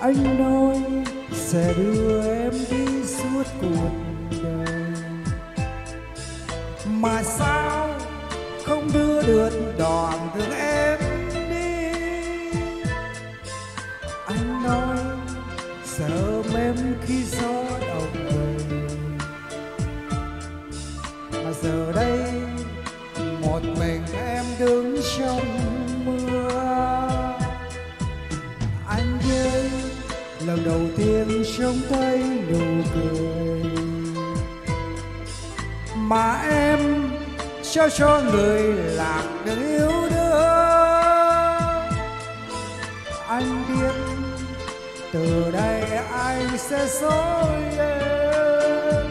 anh nói sẽ đưa em đi suốt cuộc đời. Mà sao không đưa được đoạn đường em đi? Anh nói sẽ ôm em khi gió lần đầu tiên trông thấy nụ cười. Mà em cho cho người lạc đường yêu đương. Anh biết từ đây anh sẽ dối em.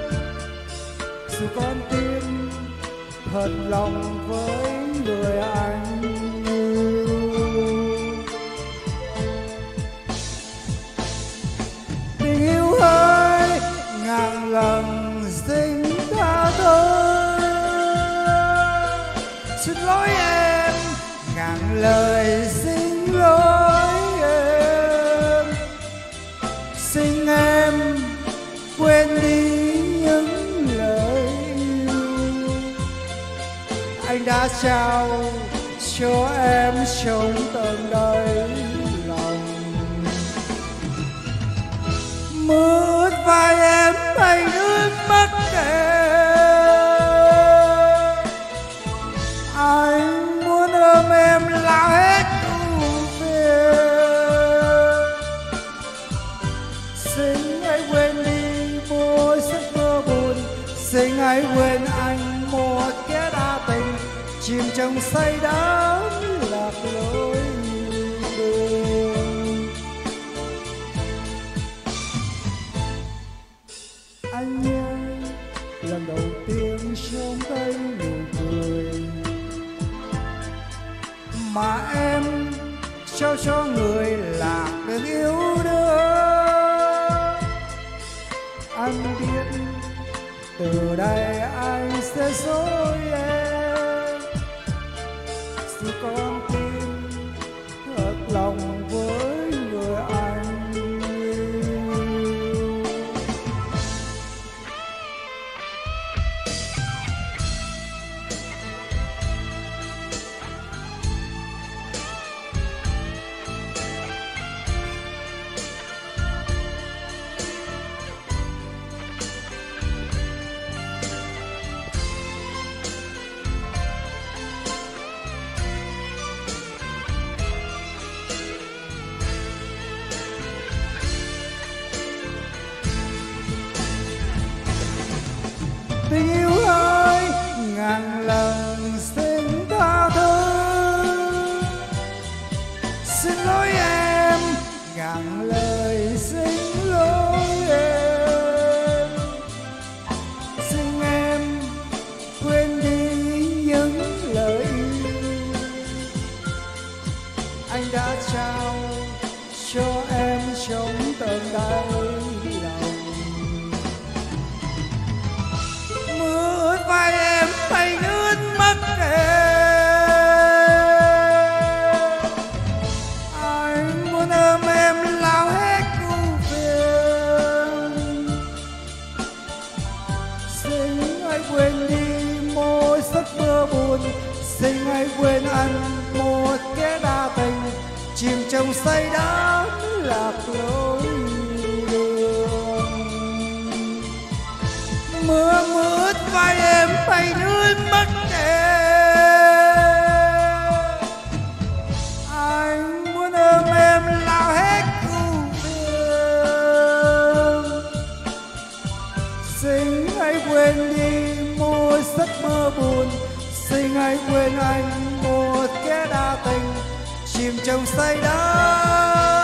Dù con tim thật lòng với người anh. Ngàn sinh xin tha thứ xin lỗi em, ngàn lời xin lỗi em. Xin em quên đi những lời yêu. Anh đã trao cho em trong tận đời lòng. Mưa hãy quên đi mỗi giấc mơ buồn? Xin hãy quên anh một kẻ đa tình chìm trong say đắm lạc lối đường anh nhớ lần đầu tiên trông thấy nụ cười mà em trao cho người là được yêu đương từ đây anh sẽ dối tình yêu ơi, ngàn lần xin tha thứ. Xin lỗi em, ngàn lời xin lỗi em. Xin em quên đi những lời anh đã trao cho em trong tận đời quên ăn một kẻ đa tình. Chìm trong say đắm lạc lối đường. Mưa mưa vai em bay nước mắt em hãy quên anh một kẻ đa tình chìm trong say đắm.